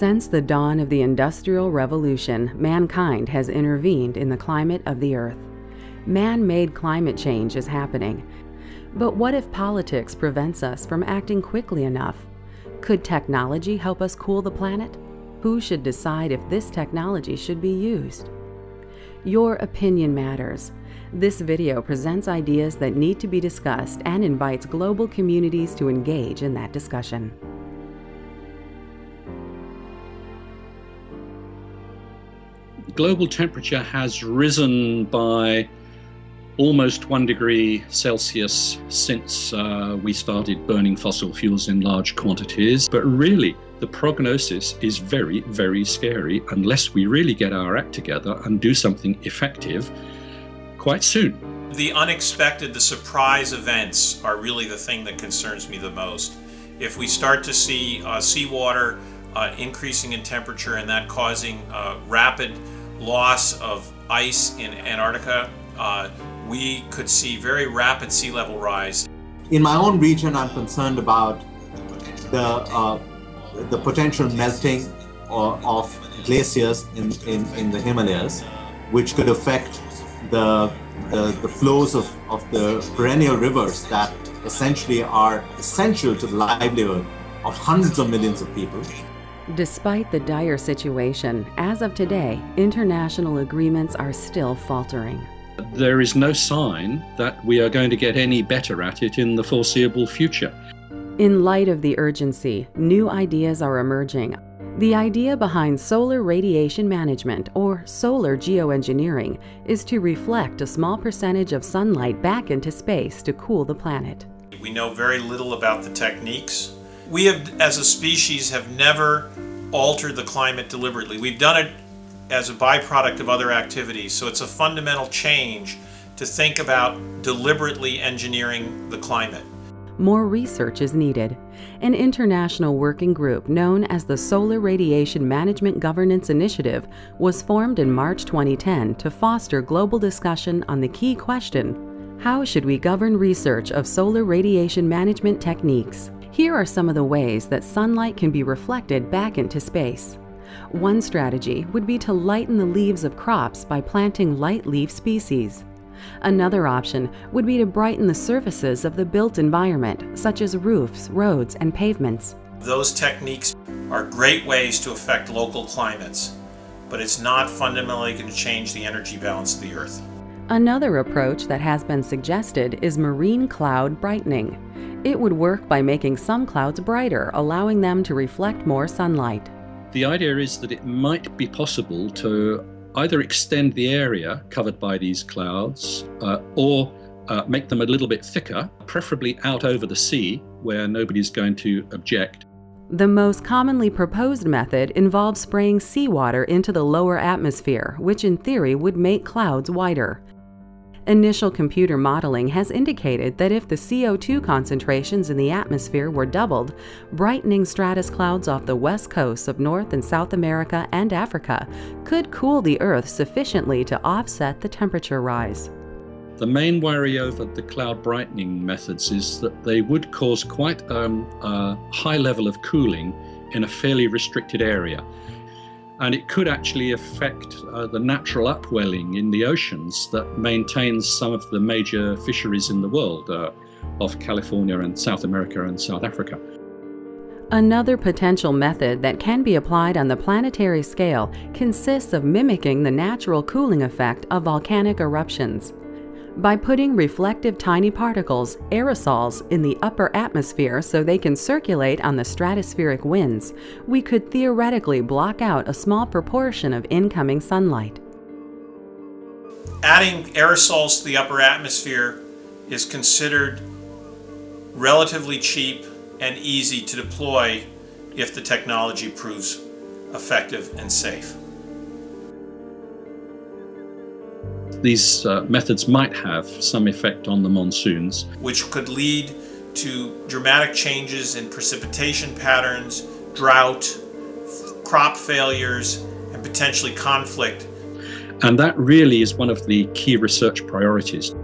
Since the dawn of the Industrial Revolution, mankind has intervened in the climate of the Earth. Man made climate change is happening. But what if politics prevents us from acting quickly enough? Could technology help us cool the planet? Who should decide if this technology should be used? Your opinion matters. This video presents ideas that need to be discussed and invites global communities to engage in that discussion. Global temperature has risen by almost one degree Celsius since uh, we started burning fossil fuels in large quantities. But really, the prognosis is very, very scary unless we really get our act together and do something effective quite soon. The unexpected, the surprise events are really the thing that concerns me the most. If we start to see uh, seawater uh, increasing in temperature and that causing uh, rapid loss of ice in Antarctica, uh, we could see very rapid sea level rise. In my own region, I'm concerned about the uh, the potential melting of glaciers in, in, in the Himalayas, which could affect the, the, the flows of, of the perennial rivers that essentially are essential to the livelihood of hundreds of millions of people. Despite the dire situation, as of today, international agreements are still faltering. There is no sign that we are going to get any better at it in the foreseeable future. In light of the urgency, new ideas are emerging. The idea behind solar radiation management, or solar geoengineering, is to reflect a small percentage of sunlight back into space to cool the planet. We know very little about the techniques we have, as a species, have never altered the climate deliberately. We've done it as a byproduct of other activities, so it's a fundamental change to think about deliberately engineering the climate. More research is needed. An international working group known as the Solar Radiation Management Governance Initiative was formed in March 2010 to foster global discussion on the key question how should we govern research of solar radiation management techniques? Here are some of the ways that sunlight can be reflected back into space. One strategy would be to lighten the leaves of crops by planting light leaf species. Another option would be to brighten the surfaces of the built environment, such as roofs, roads, and pavements. Those techniques are great ways to affect local climates, but it's not fundamentally going to change the energy balance of the Earth. Another approach that has been suggested is marine cloud brightening. It would work by making some clouds brighter, allowing them to reflect more sunlight. The idea is that it might be possible to either extend the area covered by these clouds uh, or uh, make them a little bit thicker, preferably out over the sea where nobody's going to object. The most commonly proposed method involves spraying seawater into the lower atmosphere, which in theory would make clouds whiter. Initial computer modeling has indicated that if the CO2 concentrations in the atmosphere were doubled, brightening stratus clouds off the west coasts of North and South America and Africa could cool the Earth sufficiently to offset the temperature rise. The main worry over the cloud brightening methods is that they would cause quite um, a high level of cooling in a fairly restricted area and it could actually affect uh, the natural upwelling in the oceans that maintains some of the major fisheries in the world uh, California and South America and South Africa. Another potential method that can be applied on the planetary scale consists of mimicking the natural cooling effect of volcanic eruptions. By putting reflective tiny particles, aerosols, in the upper atmosphere so they can circulate on the stratospheric winds, we could theoretically block out a small proportion of incoming sunlight. Adding aerosols to the upper atmosphere is considered relatively cheap and easy to deploy if the technology proves effective and safe. These uh, methods might have some effect on the monsoons. Which could lead to dramatic changes in precipitation patterns, drought, crop failures, and potentially conflict. And that really is one of the key research priorities.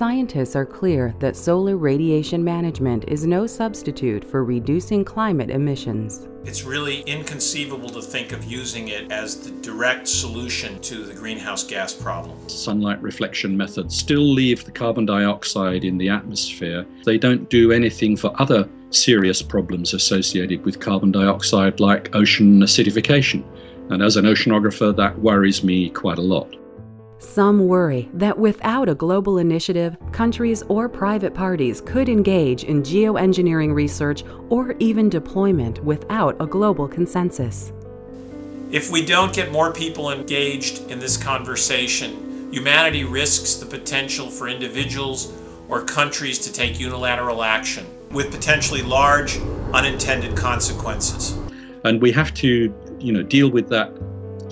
Scientists are clear that solar radiation management is no substitute for reducing climate emissions. It's really inconceivable to think of using it as the direct solution to the greenhouse gas problem. Sunlight reflection methods still leave the carbon dioxide in the atmosphere. They don't do anything for other serious problems associated with carbon dioxide, like ocean acidification. And as an oceanographer, that worries me quite a lot. Some worry that without a global initiative, countries or private parties could engage in geoengineering research or even deployment without a global consensus. If we don't get more people engaged in this conversation, humanity risks the potential for individuals or countries to take unilateral action with potentially large unintended consequences. And we have to, you know, deal with that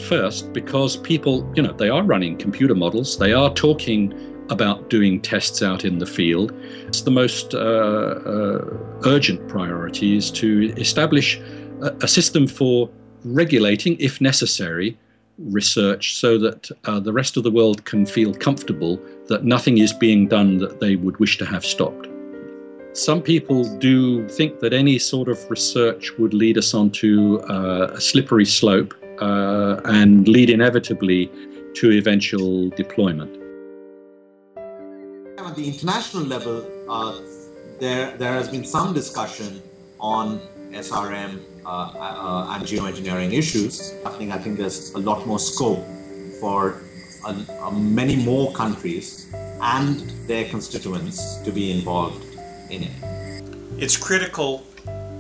first because people, you know, they are running computer models, they are talking about doing tests out in the field. It's the most uh, uh, urgent priority is to establish a, a, system for regulating, if necessary, research so that uh, the rest of the world can feel comfortable that nothing is being done that they would wish to have stopped. Some people do think that any sort of research would lead us onto uh, a slippery slope uh, and lead inevitably to eventual deployment. At the international level, uh, there, there has been some discussion on SRM uh, uh, and geoengineering issues. I think, I think there's a lot more scope for many more countries and their constituents to be involved in it. It's critical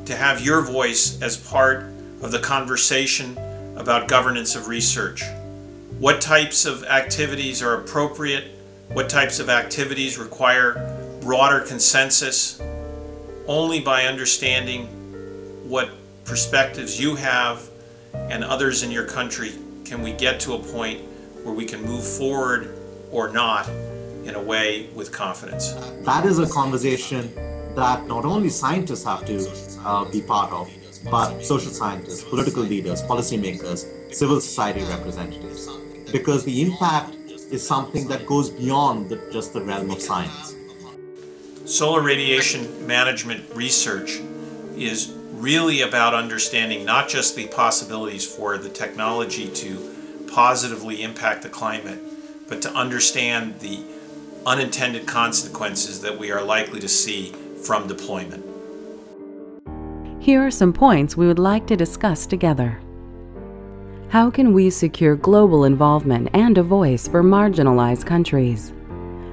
to have your voice as part of the conversation about governance of research. What types of activities are appropriate? What types of activities require broader consensus? Only by understanding what perspectives you have and others in your country can we get to a point where we can move forward or not in a way with confidence. That is a conversation that not only scientists have to uh, be part of, but social scientists, political leaders, policymakers, civil society representatives. Because the impact is something that goes beyond the, just the realm of science. Solar radiation management research is really about understanding not just the possibilities for the technology to positively impact the climate, but to understand the unintended consequences that we are likely to see from deployment. Here are some points we would like to discuss together. How can we secure global involvement and a voice for marginalized countries?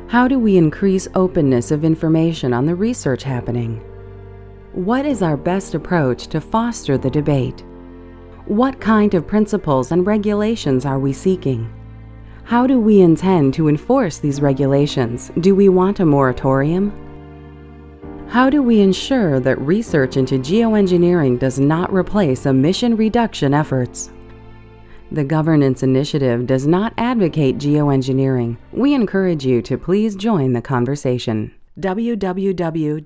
How do we increase openness of information on the research happening? What is our best approach to foster the debate? What kind of principles and regulations are we seeking? How do we intend to enforce these regulations? Do we want a moratorium? How do we ensure that research into geoengineering does not replace emission reduction efforts? The Governance Initiative does not advocate geoengineering. We encourage you to please join the conversation. www.srmgi.org